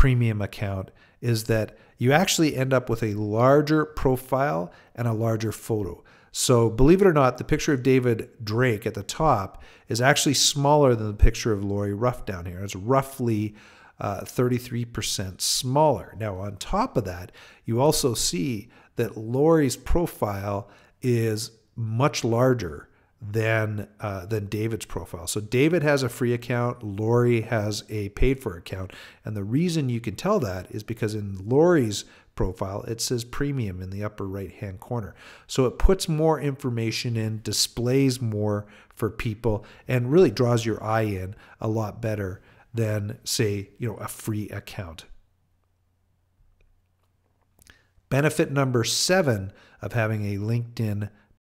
premium account is that you actually end up with a larger profile and a larger photo. So, believe it or not, the picture of David Drake at the top is actually smaller than the picture of Lori Ruff down here. It's roughly uh, 33% smaller. Now, on top of that, you also see that Lori's profile is much larger than uh, than David's profile. So David has a free account, Lori has a paid for account, and the reason you can tell that is because in Lori's profile it says premium in the upper right hand corner. So it puts more information in, displays more for people, and really draws your eye in a lot better than say you know a free account. Benefit number seven of having a LinkedIn